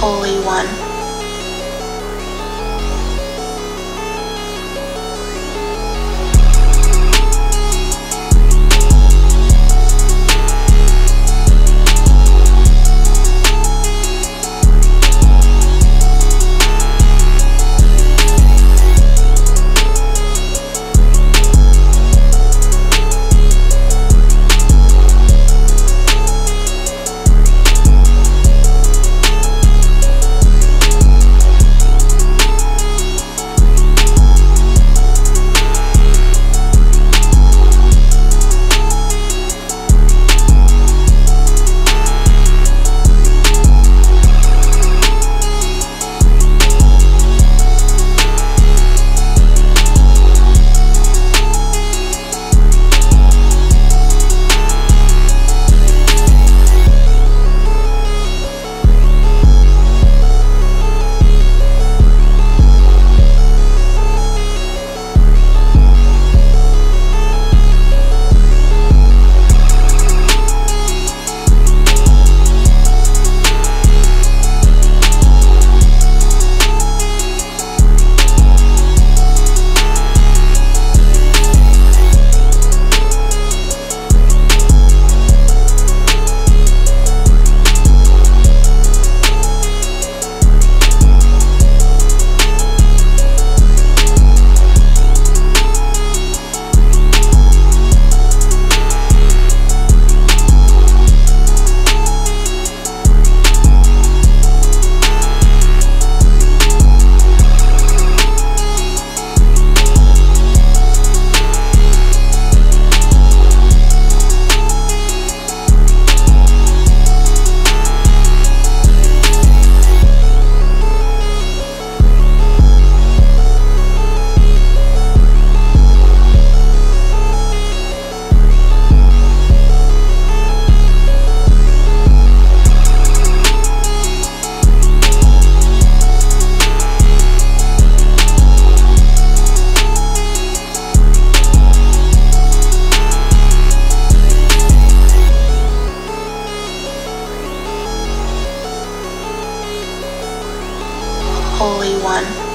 Holy One. Holy One.